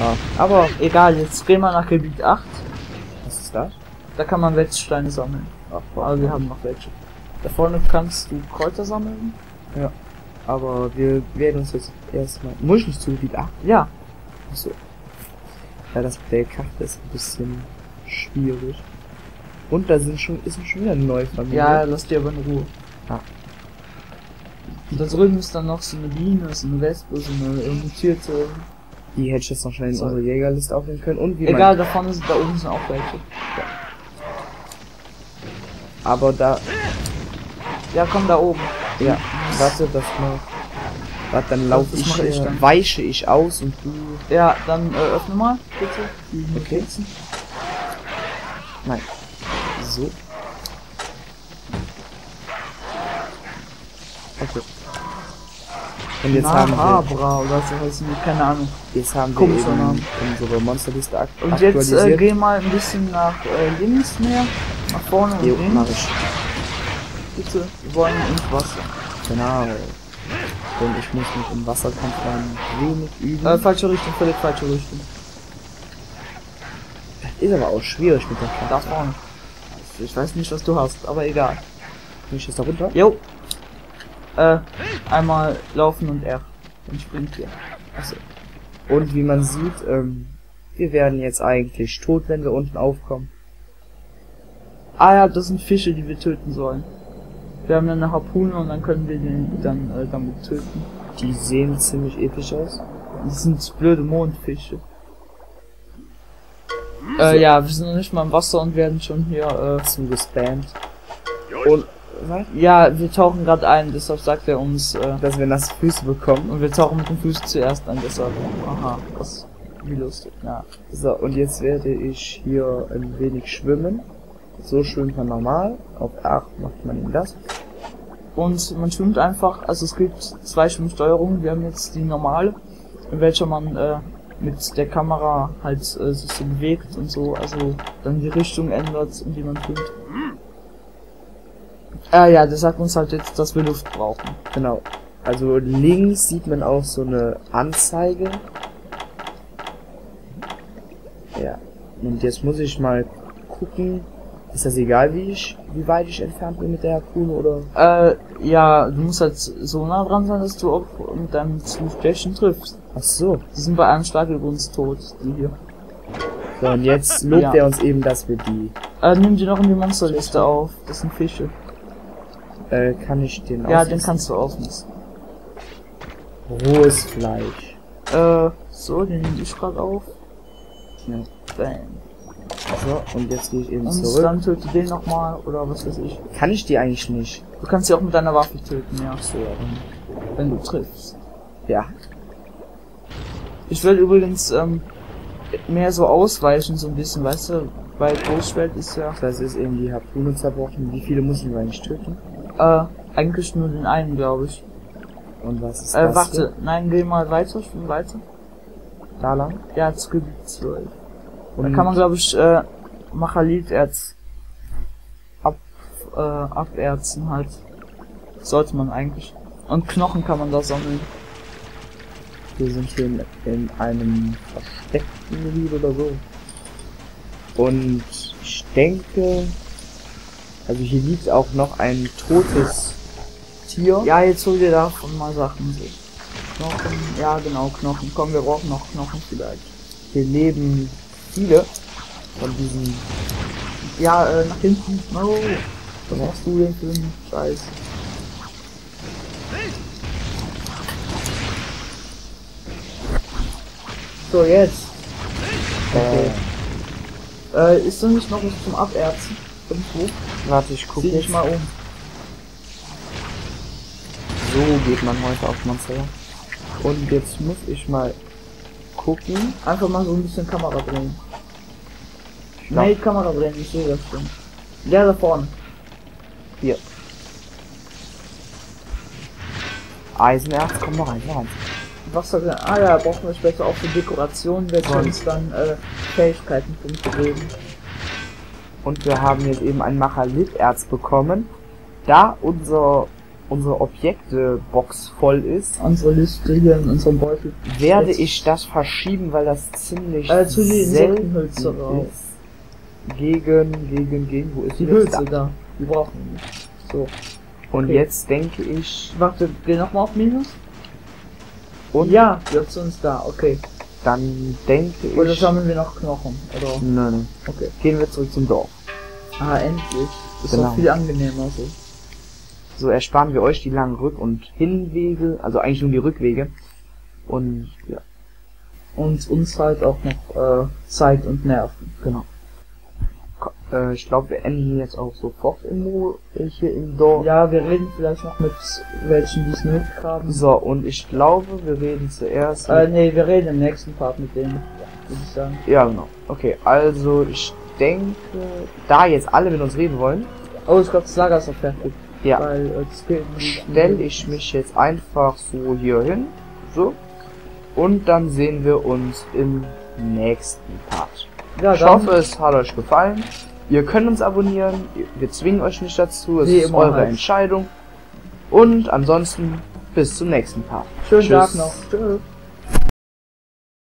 Ah, Aber egal, jetzt gehen wir nach Gebiet 8. was ist das? Da kann man Wetzsteine sammeln. Ach, Aber wir haben noch welche. Da vorne kannst du Kräuter sammeln. Aber wir werden uns jetzt erstmal. Muss ich nicht zu Gebiet 8? Ja, Achso. Ja, das mit der Karte ist ein bisschen schwierig. Und da sind schon, ist schon wieder eine neue Familie. ja, lass dir aber in Ruhe. Ah. Und da drüben ist dann noch so eine Biene, so eine Wespe, so eine mutierte. Die hätte ich jetzt noch schnell in So. unsere Jägerliste aufnehmen können. Und wie Egal, da vorne sind, da oben sind auch welche. Man, aber da, Ja, komm da oben. ja, warte, das mal. Warte, dann laufe ich, ich äh, dann. weiche ich aus und du. Ja, dann äh, öffne mal, bitte. Die Okay. Nein. So. Okay. Und jetzt haben wir, Mahabra oder so heißen die, keine Ahnung. jetzt haben wir Komischer eben Name. unsere Monsterliste ak Und jetzt äh, geh mal ein bisschen nach äh, links mehr, nach vorne und Jo, links. mach ich. Bitte, wir wollen ins Wasser. Genau. Und ich muss mich im Wasserkampf ein wenig üben. Äh, falsche Richtung, völlig falsche Richtung. ist aber auch schwierig mit der Karte. Da vorne. Ich weiß nicht, was du hast, aber egal. Bin ich jetzt da runter? Jo. Äh, einmal laufen und R. Dann springt ihr. Achso. Und wie man sieht, ähm, wir werden jetzt eigentlich tot, wenn wir unten aufkommen. Ah ja, das sind Fische, die wir töten sollen. Wir haben dann eine Harpune und dann können wir den dann äh, damit töten. Die sehen ziemlich episch aus. Das sind blöde Mondfische. Äh, ja, wir sind noch nicht mal im Wasser und werden schon hier, Zum gespammt. Und, was? ja, wir tauchen gerade ein, deshalb sagt er uns, äh, Dass wir nasse Füße bekommen. und wir tauchen mit den Füßen zuerst ein, deshalb, aha, das, wie lustig, ja. So, und jetzt werde ich hier ein wenig schwimmen. So schwimmt man normal. Auf 8 macht man eben das. Und man schwimmt einfach, also es gibt zwei Schwimmsteuerungen, wir haben jetzt die normale, in welcher man, äh, mit der Kamera halt äh, sich so bewegt und so, also dann die Richtung ändert, in die man schwimmt. Äh, ja, der sagt uns halt jetzt, dass wir Luft brauchen. Genau. Also links sieht man auch so eine Anzeige. Ja. Und jetzt muss ich mal gucken. Ist das egal, wie ich, wie weit ich entfernt bin mit der Harpune oder? Äh, ja, du musst halt so nah dran sein, dass du auch mit deinem Flugflächen triffst. Ach so. Die sind bei einem Schlag übrigens tot, die hier. So, und jetzt lobt Ja. er uns eben, dass wir die, Äh, nimm die noch in die Monsterliste auf. Das sind Fische. Äh, kann ich den Ja, den kannst du aufmessen. Rohes Fleisch. Äh, so, den nehme ich gerade auf. Ja. Bam. So, und jetzt gehe ich eben Und zurück. dann töte den nochmal, oder was weiß ich. Kann ich die eigentlich nicht? Du kannst sie auch mit deiner Waffe töten, ja. So. Wenn du triffst. Ja. Ich will übrigens, ähm, mehr so ausweichen, so ein bisschen, weißt du, bei Großschwert ist ja, Das ist eben die Harpune zerbrochen. Wie viele muss ich eigentlich töten? Äh, eigentlich nur den einen, glaube ich. Und was ist Äh, das? warte, nein, geh mal weiter, spiel weiter. Hier? Da lang? Ja, zu Gebiet 12. Und Da kann man, glaube ich, äh, Machaliterz ab, äh, aberzen halt. Sollte man eigentlich. Und Knochen kann man da sammeln. Wir sind hier in, in einem versteckten Gebiet oder so. Und ich denke, also hier liegt auch noch ein totes Tier. Ja, jetzt hol dir davon mal Sachen. Knochen, ja genau, Knochen. Komm, wir brauchen noch Knochen vielleicht. Hier leben viele von diesen. Ja, äh, nach hinten. No. Was machst du denn für einen Scheiß? So, jetzt. Okay. Äh, ist da nicht noch was zum Aberzen? Irgendwo? Warte, ich gucke jetzt mal um. So geht man heute auf Monster. Und jetzt muss ich mal gucken. Einfach mal so ein bisschen Kamera drehen. Nee, Kamera drehen, ich sehe das schon. Ja, da vorne. hier. Eisenerz, komm noch rein, noch rein. Wasser, ah ja, brauchen wir später auch für Dekoration, wird Und- uns dann äh, Fähigkeitenpunkte geben. Und wir haben jetzt eben ein Machaliterz bekommen. Da unser unsere Objekte-Box voll ist, Unsere Liste hier in unserem Beutel. werde Jetzt- ich das verschieben, weil das ziemlich Äh, zu den selten Insektenhölzer raus. ist. Gegen, gegen, gegen, wo ist Die jetzt Hülse da? da. Die brauchen wir nicht. So. Und Okay. jetzt denke ich, Warte, geh nochmal auf Minus. und Ja, die Option ist da, okay. Dann denke Oder ich, sammeln wir noch Knochen? Oder? nein, nein. Okay. Gehen wir zurück zum Dorf. Ah, endlich. Ist Genau. doch viel angenehmer so. So ersparen wir euch die langen Rück- und Hinwege, also eigentlich nur die Rückwege. Und ja, Und uns halt auch noch äh, Zeit und Nerven. genau. Äh, ich glaube, wir enden jetzt auch sofort im äh, hier im Dorf. Ja, wir reden vielleicht noch mit welchen, die es nötig haben. So, und ich glaube, wir reden zuerst. Äh, nee, wir reden im nächsten Part mit denen, würde ich sagen. ja, genau. Okay, also ich denke, da jetzt alle mit uns reden wollen, Oh, ich glaube, das Lager ist auch fertig. ja, Weil äh, das geht nicht. stelle ich mich jetzt einfach so hier hin. So. Und dann sehen wir uns im nächsten Part. Ja, Ich hoffe, es hat euch gefallen. Ihr könnt uns abonnieren. Wir zwingen euch nicht dazu. Es Wie ist eure halt. Entscheidung. Und ansonsten bis zum nächsten Part. schönen Tschüss. Tag noch. Tschüss.